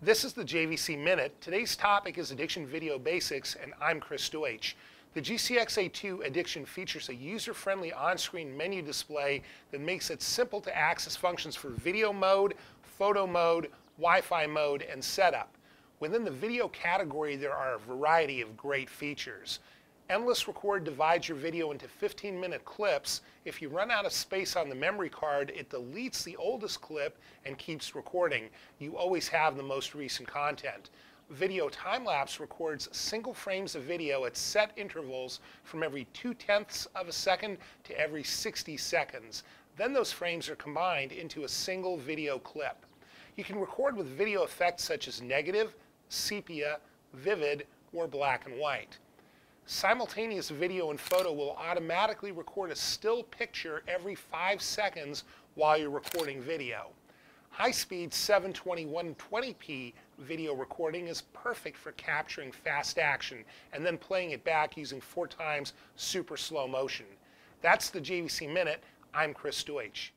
This is the JVC Minute. Today's topic is Adixxion Video Basics, and I'm Chris Deutsch. The GC-XA2 Adixxion features a user-friendly on-screen menu display that makes it simple to access functions for video mode, photo mode, Wi-Fi mode, and setup. Within the video category, there are a variety of great features. Endless Record divides your video into 15 minute clips. If you run out of space on the memory card, it deletes the oldest clip and keeps recording. You always have the most recent content. Video time lapse records single frames of video at set intervals from every two tenths of a second to every 60 seconds. Then those frames are combined into a single video clip. You can record with video effects such as negative, sepia, vivid, or black and white. Simultaneous video and photo will automatically record a still picture every five seconds while you're recording video. High-speed 72120p video recording is perfect for capturing fast action and then playing it back using four times super slow motion. That's the JVC Minute. I'm Chris Deutsch.